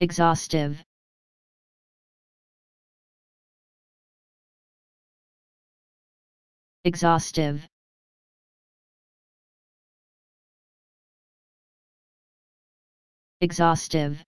exhaustive. Exhaustive. Exhaustive.